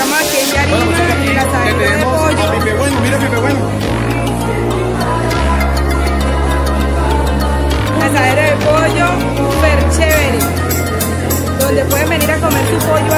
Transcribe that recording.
encontramos pues, aquí en Yarina, en el asadero de tenemos a pollo. Ah, Pipe Bueno, mira Pipe Bueno. Asadero de pollo, súper chévere. Donde pueden venir a comer su pollo